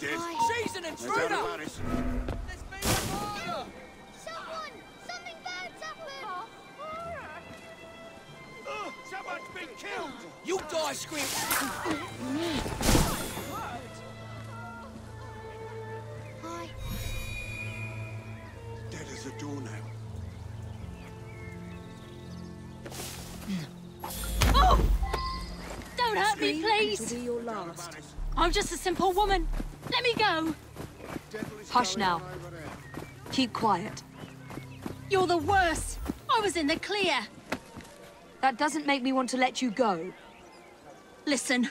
Dead. She's an intruder! There's been a murder! Someone! Something bad's happened! Oh, someone's been killed! You die screaming! Hi. Dead as a doornail. Oh! Don't hurt me, please. until you're last. I'm just a simple woman. Let me go. Hush now. on over there. Keep quiet. You're the worst. I was in the clear. That doesn't make me want to let you go. Listen,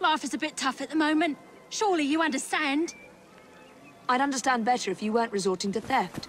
life is a bit tough at the moment. Surely you understand. I'd understand better if you weren't resorting to theft.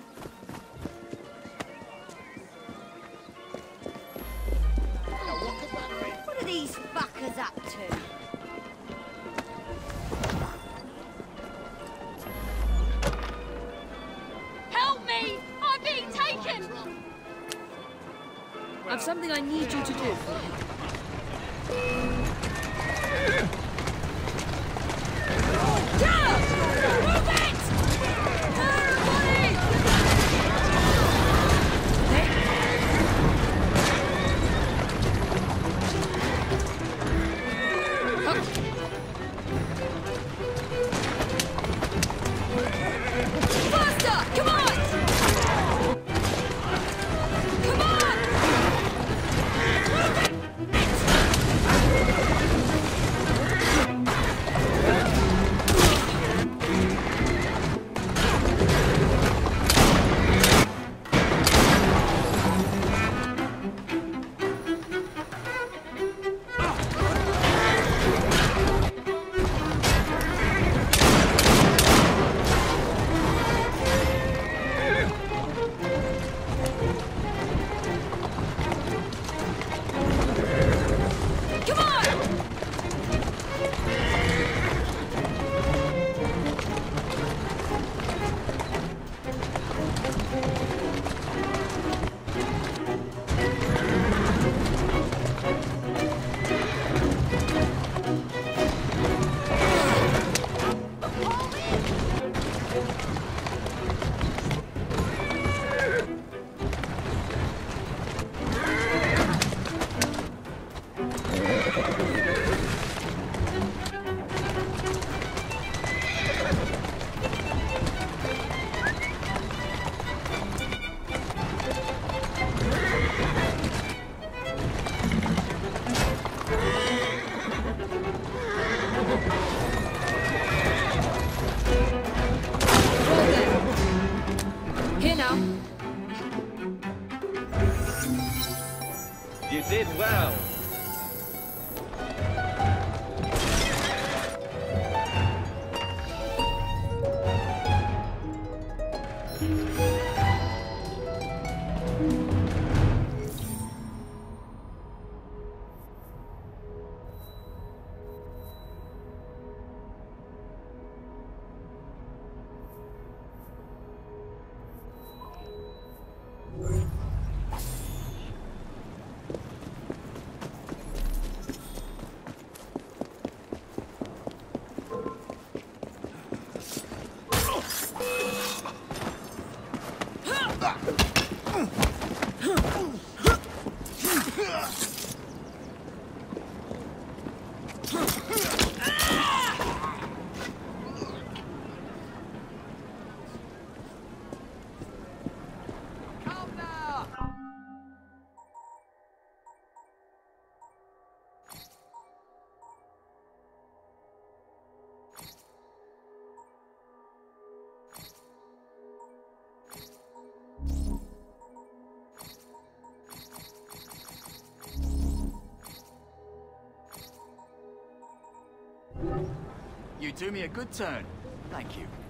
You do me a good turn. Thank you.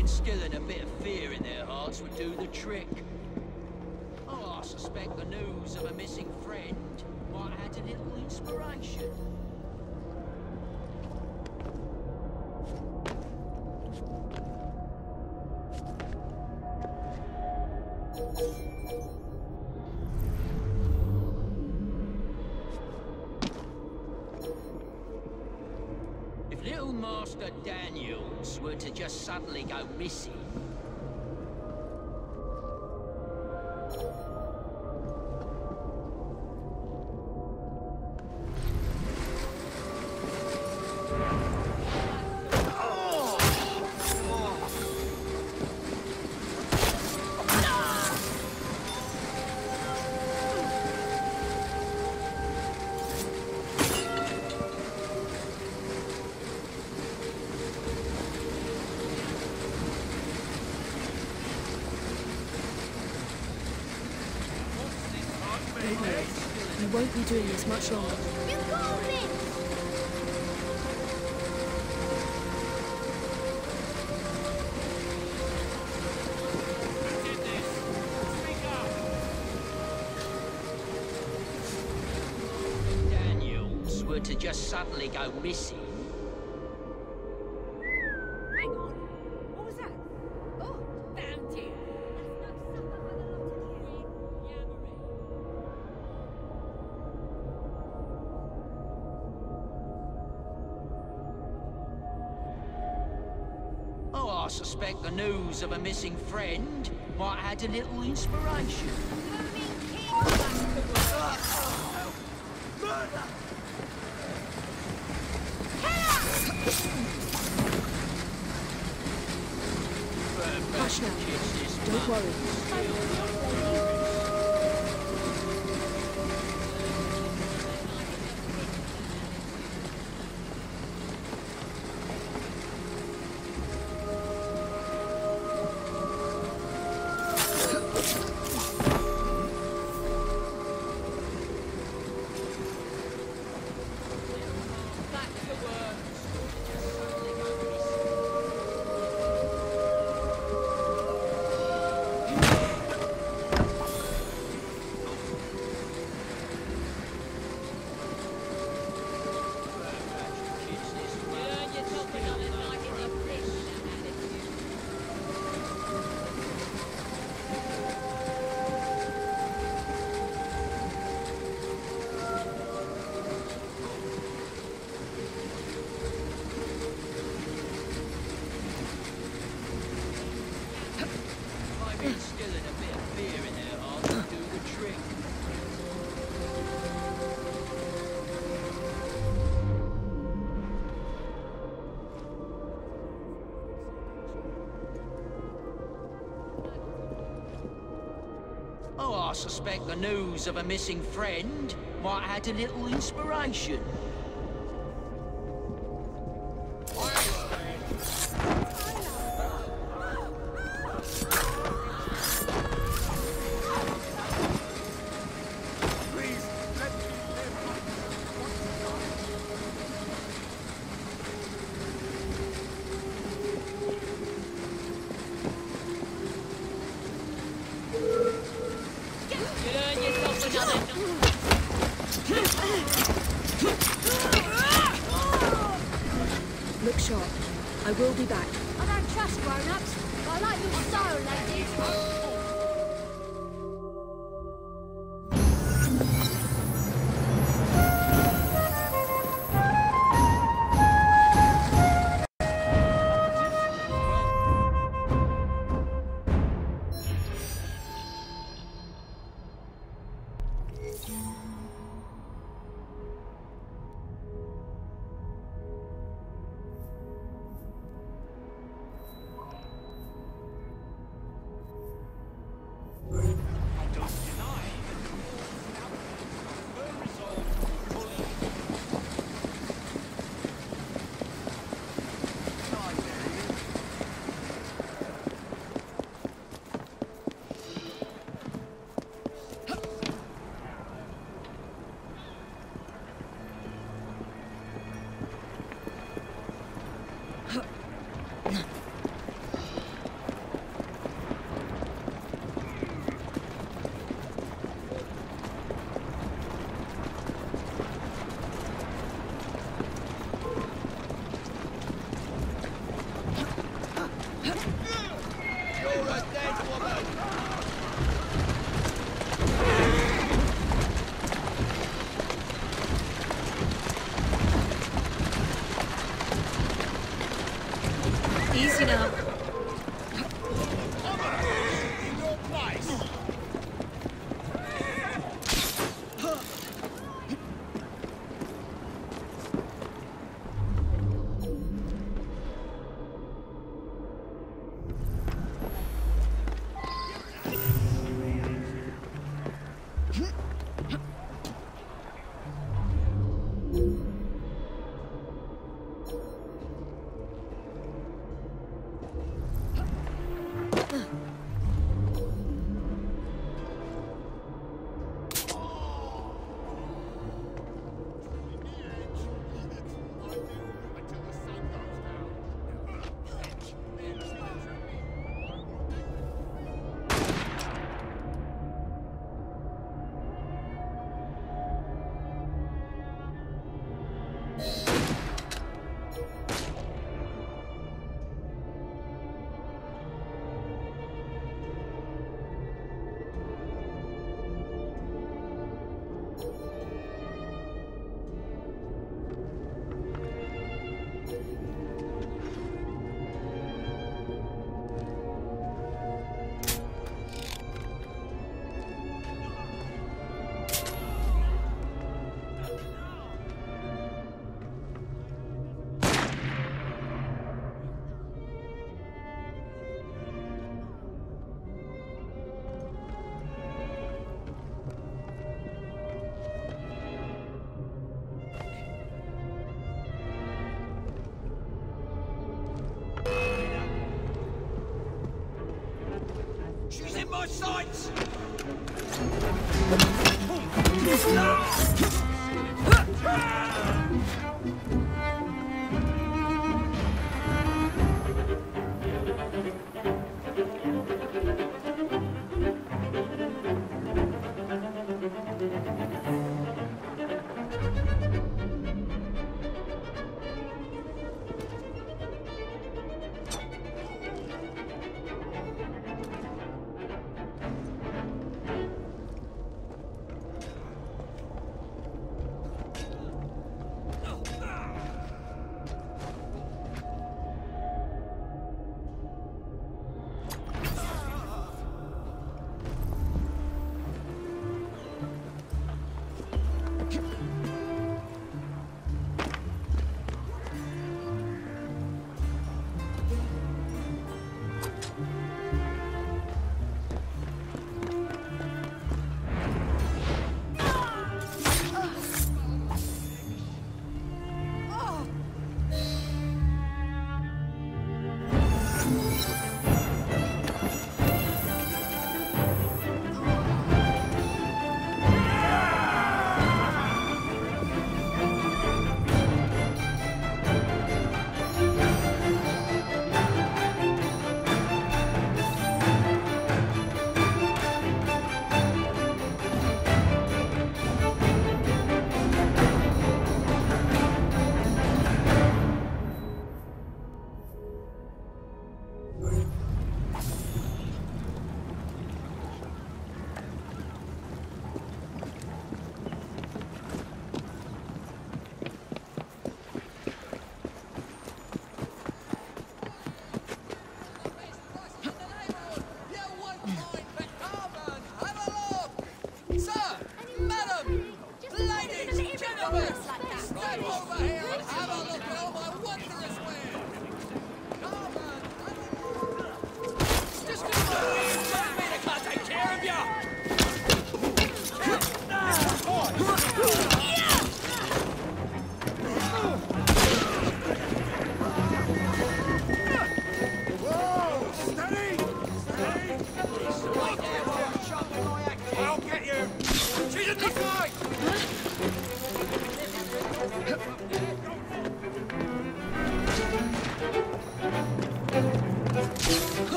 Maybe instilling a bit of fear in their hearts would do the trick. Oh, I suspect the news of a missing friend might add a little inspiration. If little Master Daniels were to just suddenly go missing, be doing this much longer. You called me! Daniels were to just suddenly go missing, news of a missing friend might add a little inspiration. Hush now. Don't worry. Suspect the news of a missing friend might add a little inspiration. Sights!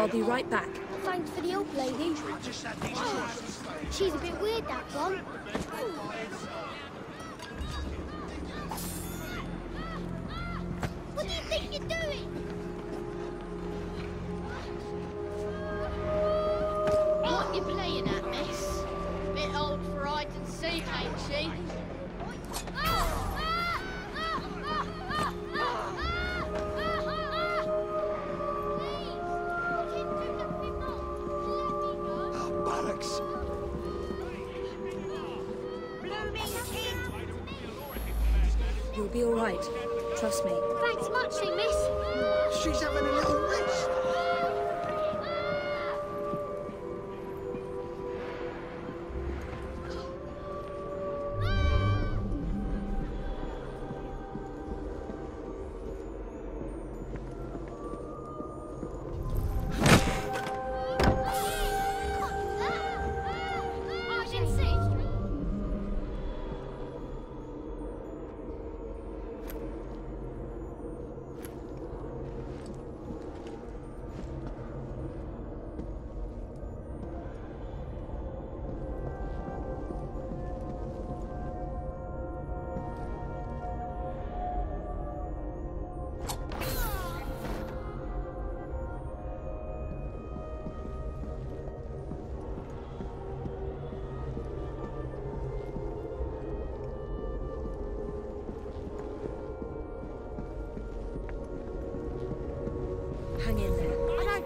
I'll be right back. Thanks for the help, lady. She's a bit weird, that one.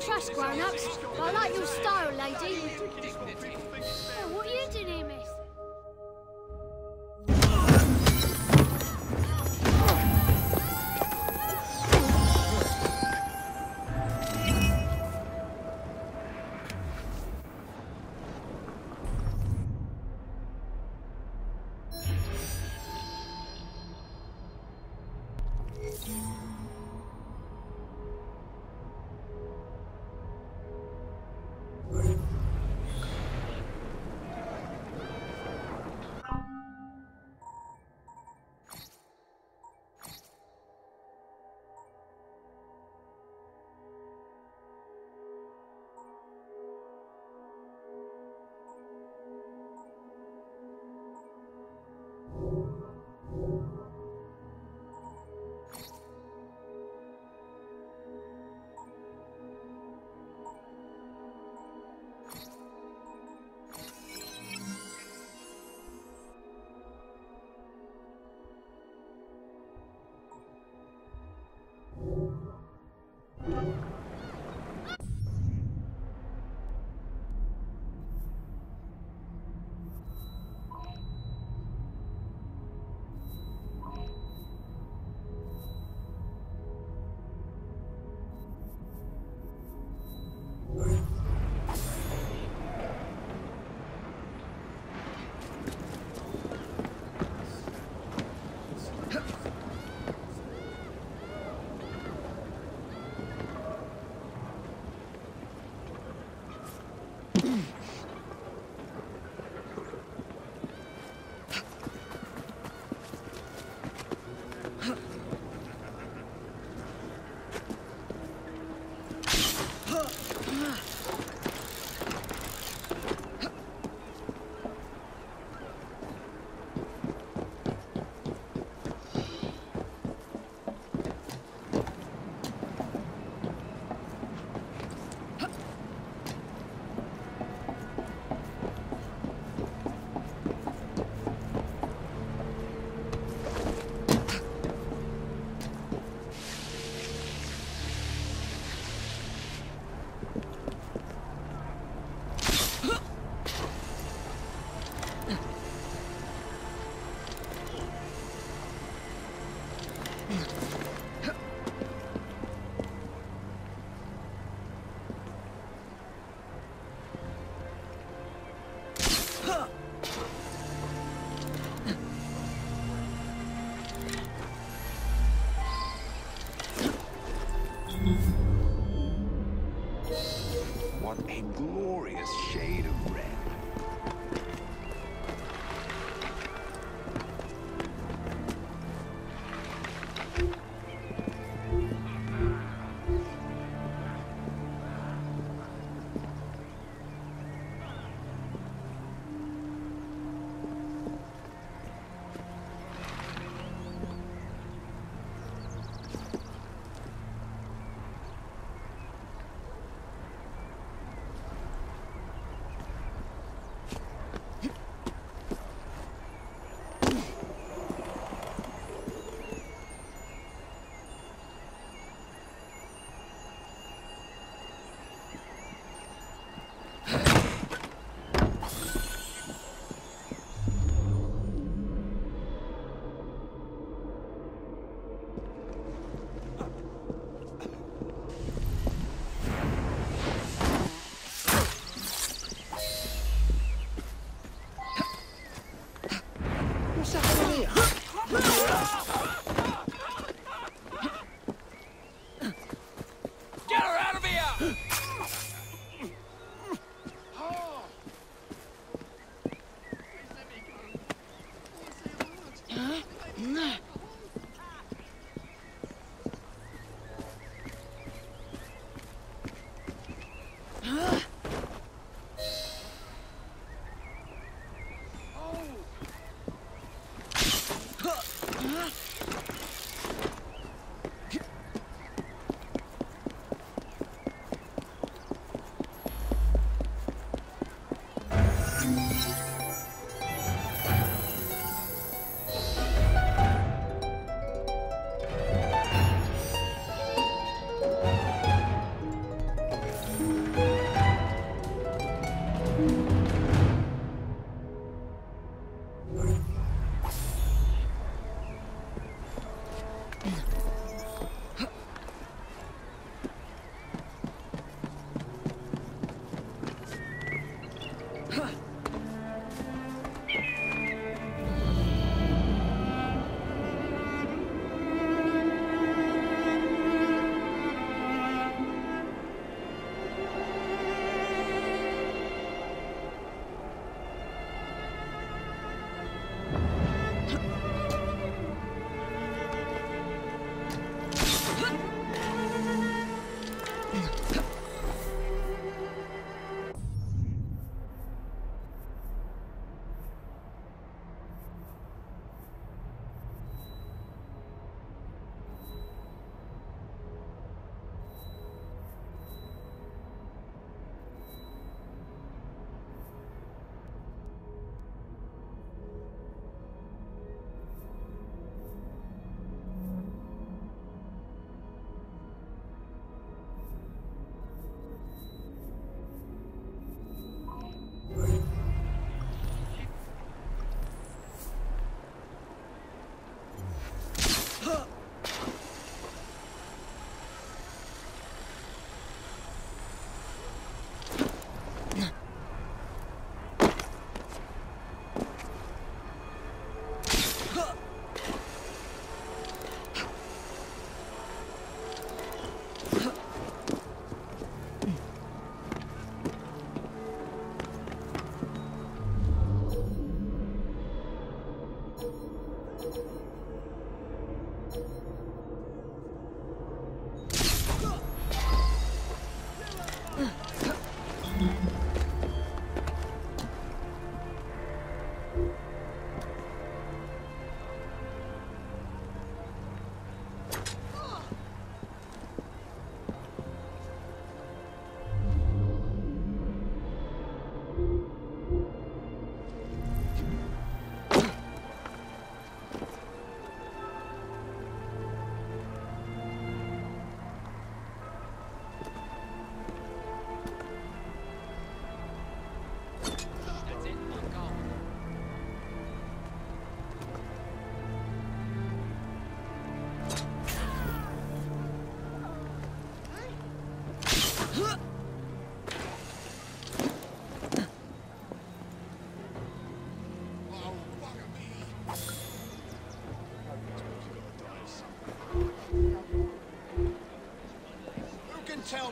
trust grown-ups, but I like your style, lady.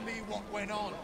Me what went on.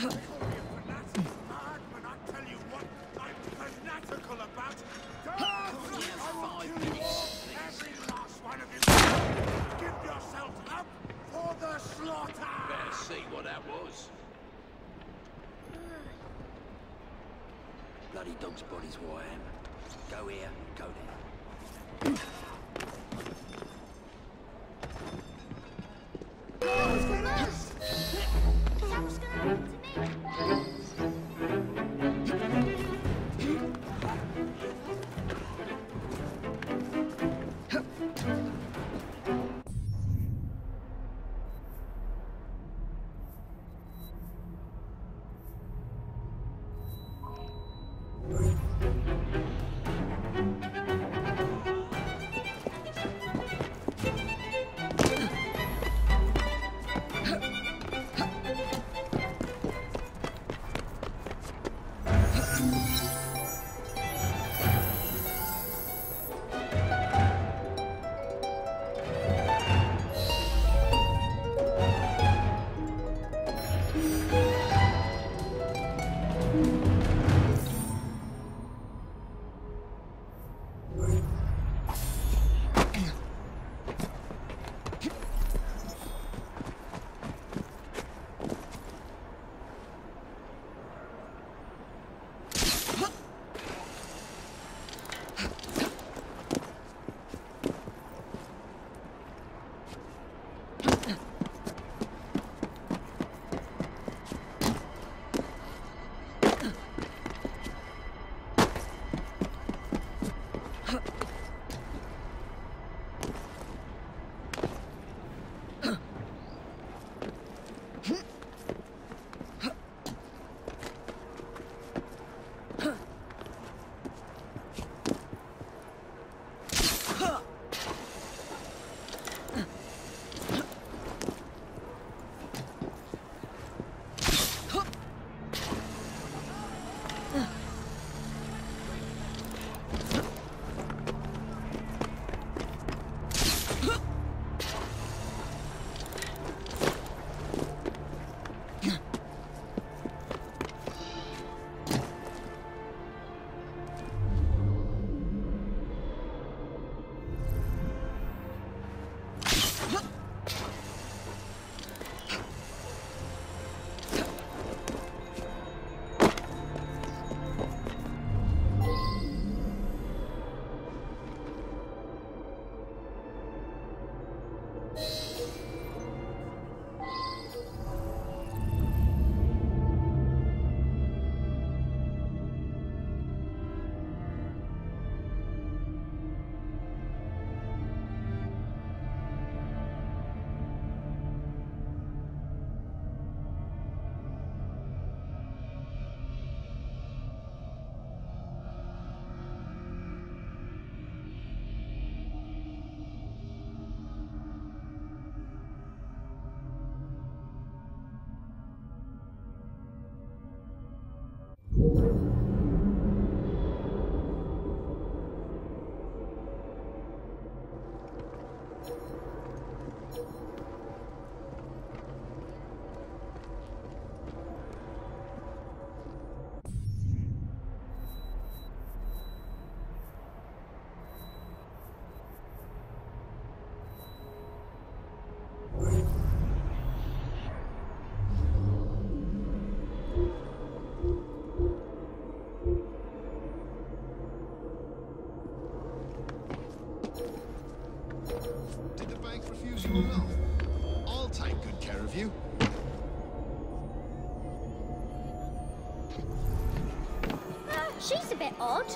Bloody dog's body's where I am. Going to war. Every last one of you. Give yourself up for the slaughter. Better see what that was. Bloody dog's body's warm. Go here, I'll take good care of you. Uh, she's a bit odd.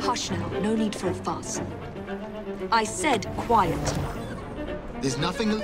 Hush now, no need for a fuss. I said quiet. There's nothing...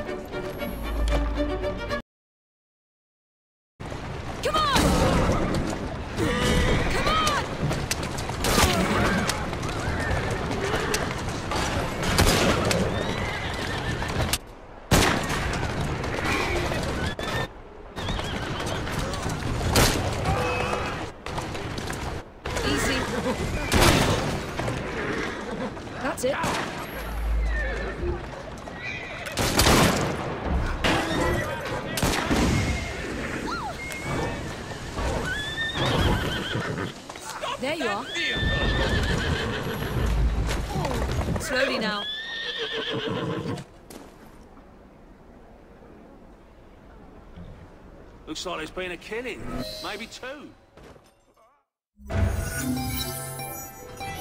like there's been a killing. Maybe two.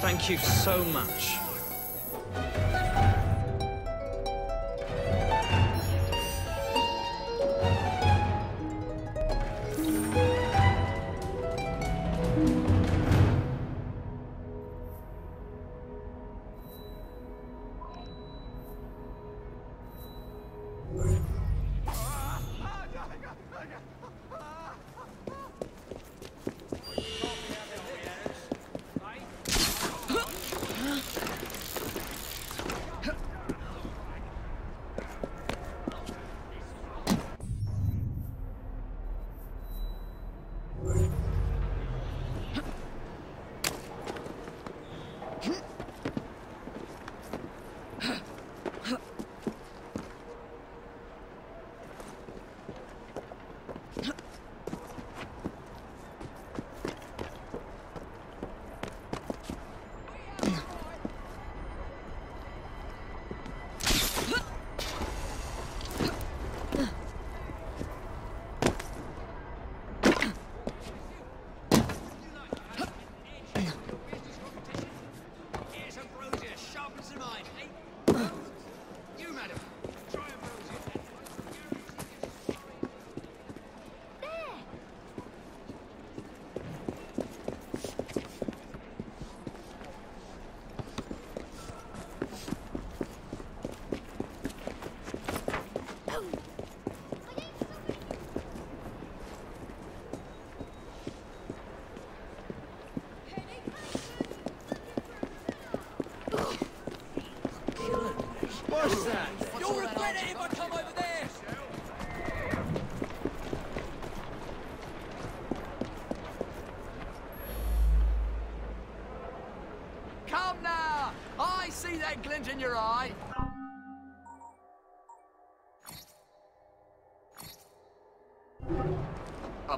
Thank you so much.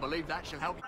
Believe that shall help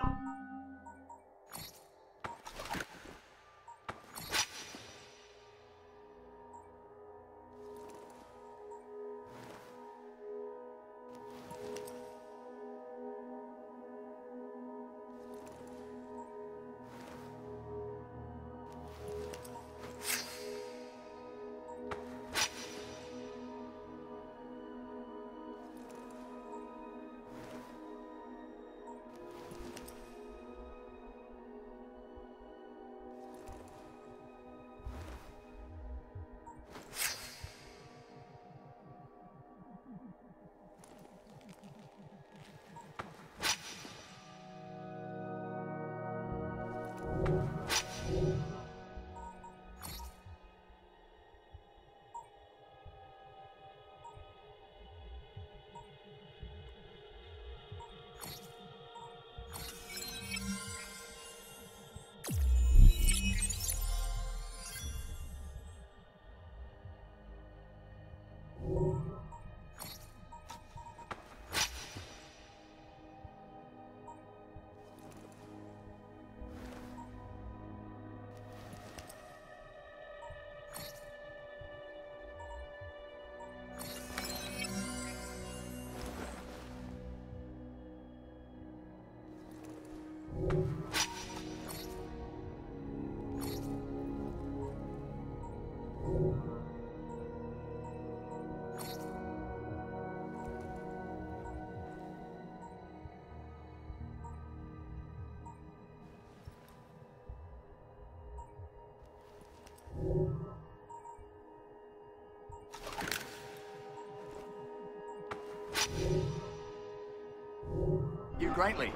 greatly.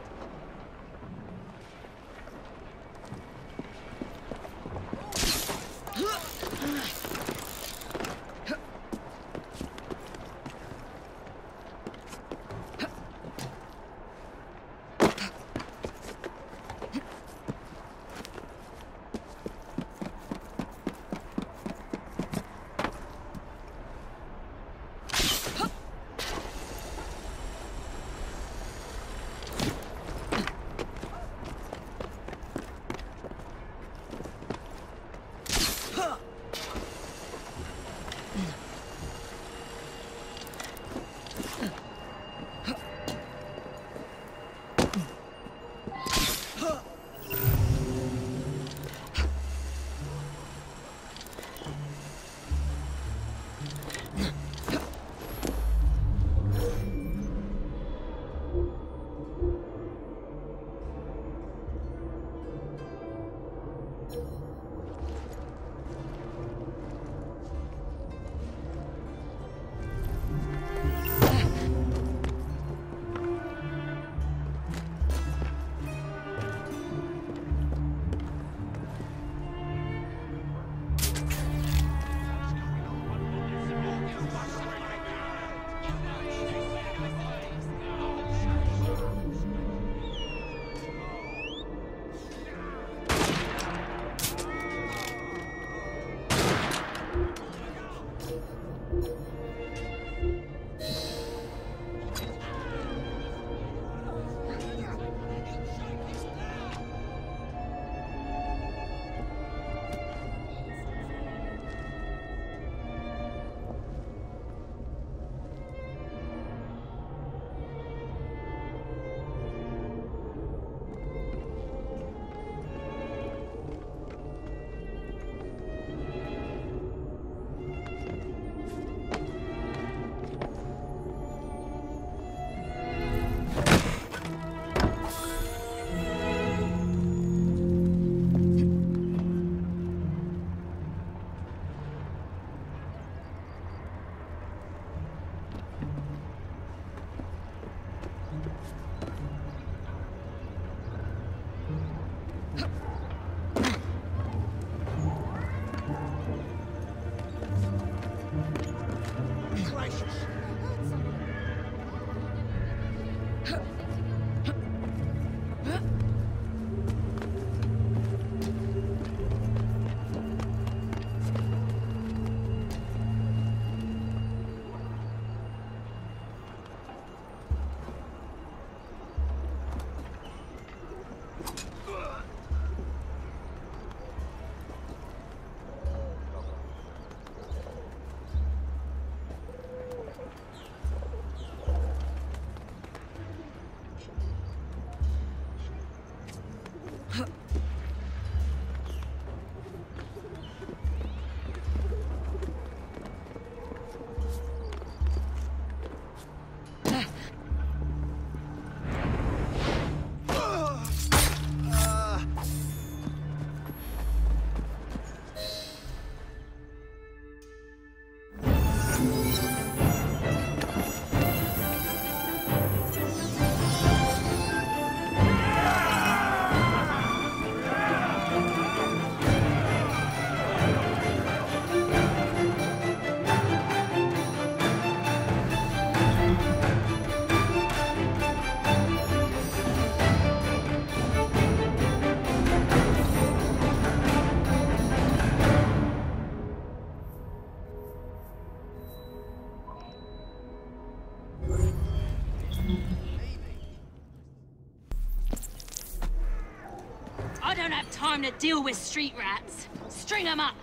Time to deal with street rats. String them up.